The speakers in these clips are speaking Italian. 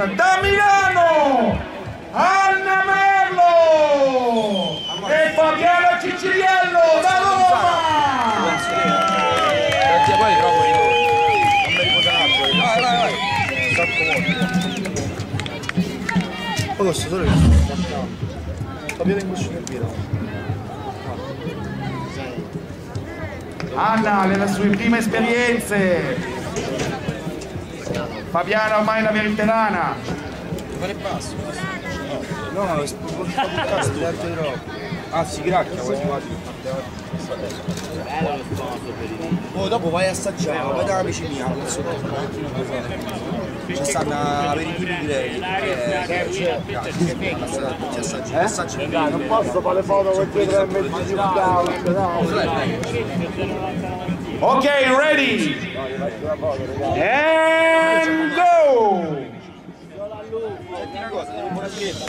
team da Milano Anna Merlo e Fabiana Ciciriello da Roma Grazie, poi trovo un attimo. Vai, vai, vai. Solo io. Sapete in questo? Anna le sue prime esperienze Fabiana ormai una veterana Fare basso. No, no, è un po' di troppo. Anzi, gracchia quasi quasi. Poi dopo vai a assaggiare, vai da amici al prezzo Ci stanno aperitivi assaggi. Non posso fare le foto con dietro mezzo di ok ready and go Senti una cosa, devo buona diretta.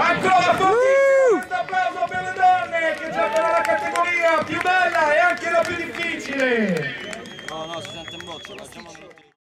Ancora fortissimo questo applauso per le donne che giocano la categoria più bella e anche la più difficile! No, no, si sente in boccia, facciamo